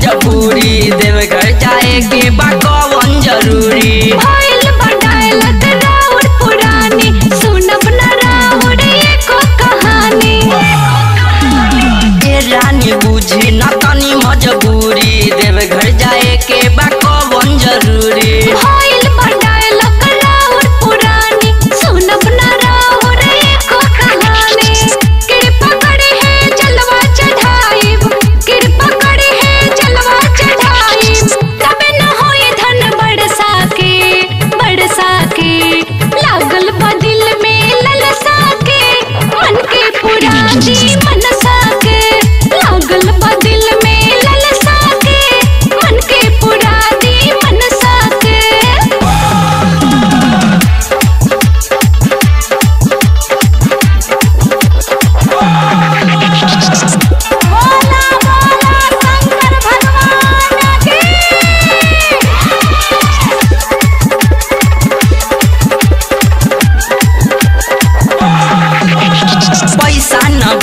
भोजपुरी जी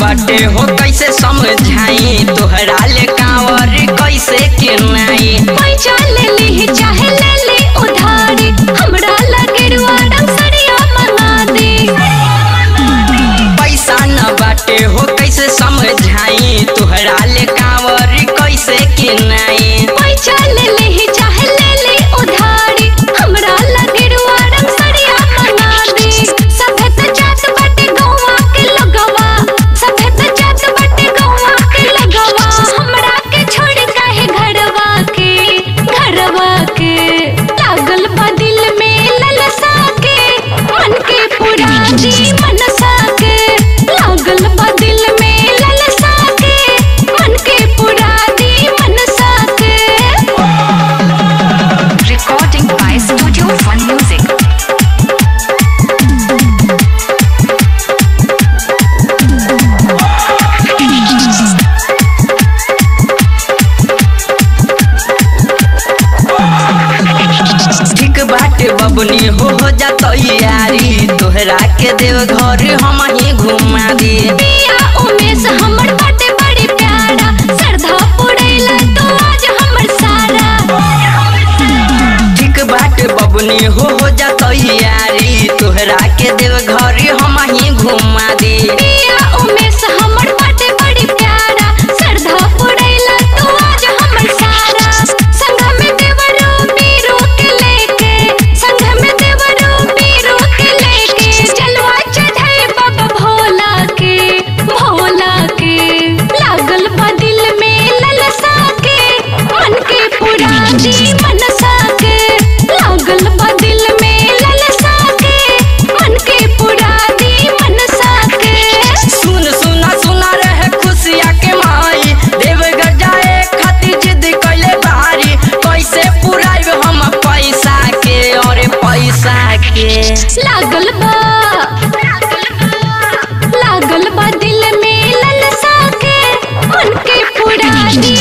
बाटे हो कैसे समझाई? तोहरा ले कांवर कैसे किनाई? पहचान ले ली, चाहे ले ली। Machine, अपनी हो जा तैयारी। तोहरा के देव घर हम ही घुमा दिए। प्यारा। श्रद्धा बबनी हो जा तैयारी। तो तोहरा के देव घर नशा के लागल लागल दिल में ललसा के उनके पुरानी